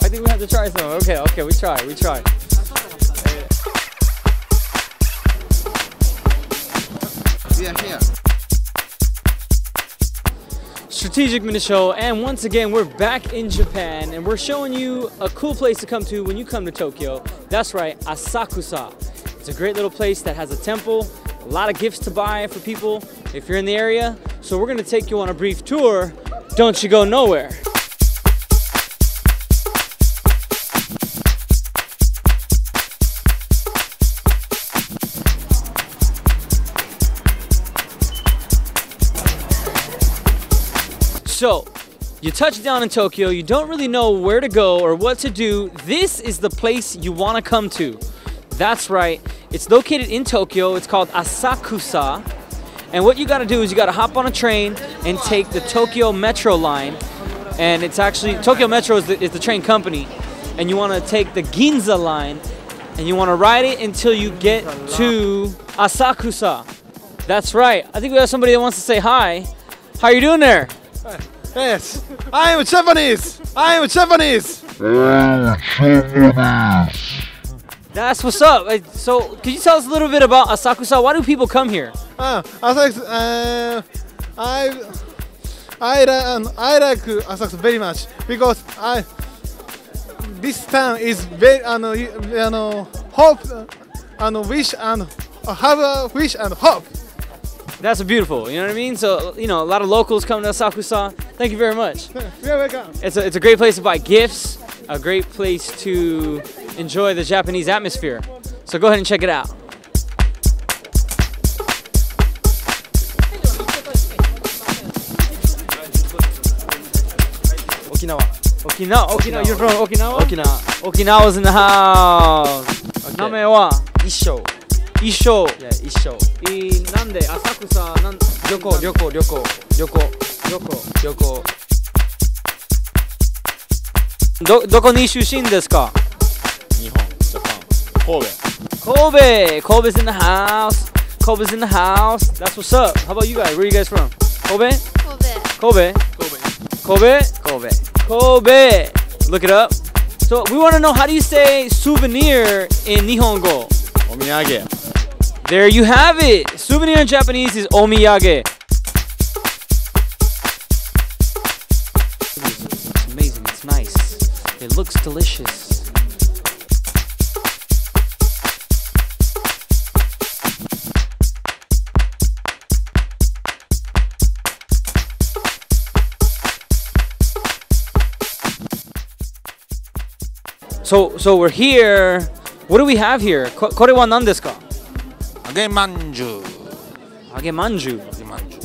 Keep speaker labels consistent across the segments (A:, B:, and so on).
A: I think we have to try some. Okay, okay, we try, we try.
B: We are here.
A: Strategik Minute Show, and once again, we're back in Japan, and we're showing you a cool place to come to when you come to Tokyo. That's right, Asakusa. It's a great little place that has a temple, a lot of gifts to buy for people if you're in the area. So we're gonna take you on a brief tour. Don't you go nowhere. So, you touch down in Tokyo, you don't really know where to go or what to do. This is the place you want to come to. That's right, it's located in Tokyo. It's called Asakusa. And what you got to do is you got to hop on a train and take the Tokyo Metro line. And it's actually, Tokyo Metro is the, is the train company. And you want to take the Ginza line and you want to ride it until you get to Asakusa. That's right. I think we have somebody that wants to say hi. How you doing there?
C: Yes, I am Japanese. I am Japanese.
A: That's what's up. Uh, So, could you tell us a little bit about Asakusa? Why do people come here?
C: Uh, Asakusa, uh, I, I, li- um, I like Asakusa very much because I, this town is very, uh, no, you uh, know, hope, uh, and wish and uh, have a wish and hope.
A: That's beautiful. You know what I mean? So, you know, a lot of locals come to Asakusa. Thank you very much.
C: You're welcome.
A: It's a, it's a great place to buy gifts, a great place to enjoy the Japanese atmosphere. So go ahead and check it out.
D: Okinawa.
A: Okinawa, Okinawa, you're from Okinawa?
D: Okinawa.
A: Okinawa's in the house.
D: Okay.
A: 名前は
D: 一生。
A: 一生。
D: Yeah, 一生。
A: いいなんで浅草なん
D: 旅行、旅行、旅行、旅行、旅行、旅行。
A: どどこに出身ですか
E: Kobe.
A: Kobe! Kobe's in the house. Kobe's in the house. That's what's up. How about you guys? Where you guys from? Kobe? Kobe. Kobe. Kobe. Kobe. Kobe. Kobe. Look it up. So we want to know how do you say souvenir in Nihongo?
E: Omiyage.
A: There you have it. Souvenir in Japanese is omiyage. It's amazing. It's nice. It looks delicious. So so we're here. What do we have here?
F: Kore wa nan desu ka? Age manju. Age manju. Age manju.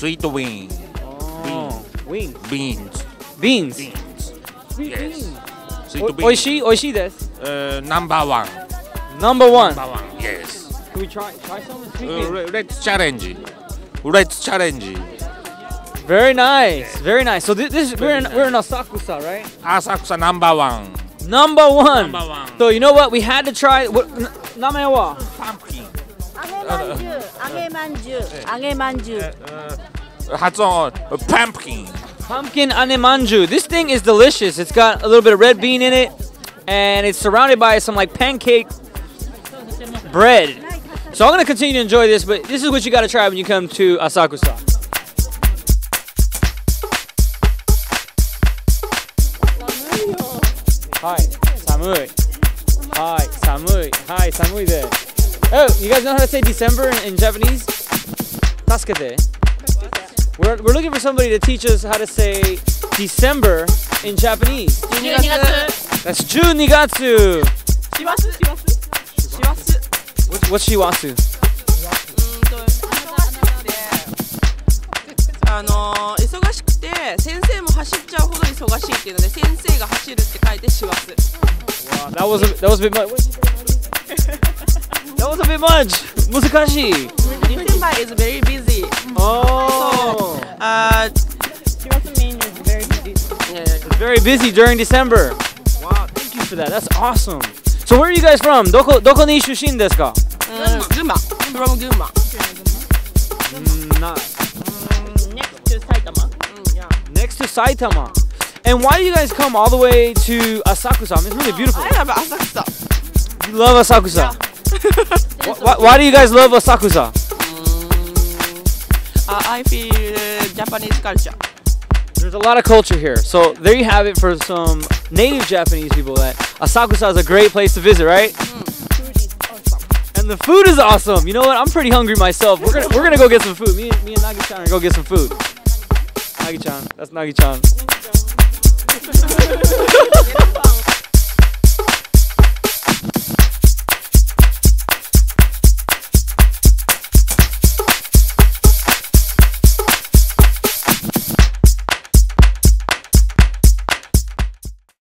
F: Sweet wing.
A: Oh,
F: wing.
A: Beans.
F: Beans.
A: Beans.
F: Yes.
A: Beans.
F: Sweet o- beans. Oishi, oishi desu. Uh,
A: number one.
F: Number one. Number one. Yes.
A: Can we try try some? Sweet
F: uh,
A: beans?
F: Let's challenge. Let's challenge.
A: Very nice, very nice. So this, this very we're in we're in Asakusa, right?
F: Asakusa
A: number one.
F: Number one.
A: So you know what? We had to try. What?
G: Pumpkin.
F: Angemanju. Angemanju. Uh, Angemanju. Hats on. Pumpkin.
A: Pumpkin anemanju. This thing is delicious. It's got a little bit of red bean in it, and it's surrounded by some like pancake bread. So I'm gonna continue to enjoy this, but this is what you gotta try when you come to Asakusa. はい寒いはい寒いはい寒いです Oh, you guys know how to say December in, in Japanese? Tasukete. We're, we're looking for somebody to teach us how to say December in Japanese.
G: 12月
A: That's Junigatsu.
H: Shiwasu. Shiwasu.
A: what's
H: Shiwasu. あのー忙しくて先生も走っちゃうほど忙しいっていうので先生が走るって書いて師走
A: Wow, that was a, that was a bit much. that was a bit much. Musakashi.
H: December is very busy
A: Oh.
H: uh,
A: It's very busy during December. Wow, thank you for that. That's awesome. So where are you guys from? どこどこに出身ですか?
H: うん群馬 from 群馬
A: Not
H: next to Saitama. Mm, yeah.
A: next to Saitama. And why do you guys come all the way to Asakusa? It's really beautiful.
H: I love Asakusa.
A: You love Asakusa. Wh- wh- why do you guys love Asakusa?
H: Uh, I feel uh, Japanese culture.
A: There's a lot of culture here. So there you have it for some native Japanese people that Asakusa is a great place to visit, right? And the food is awesome. You know what? I'm pretty hungry myself. We're gonna we're gonna go get some food. Me, and me and Nagi-chan are gonna go get some food. Nagi-chan. That's Nagi-chan.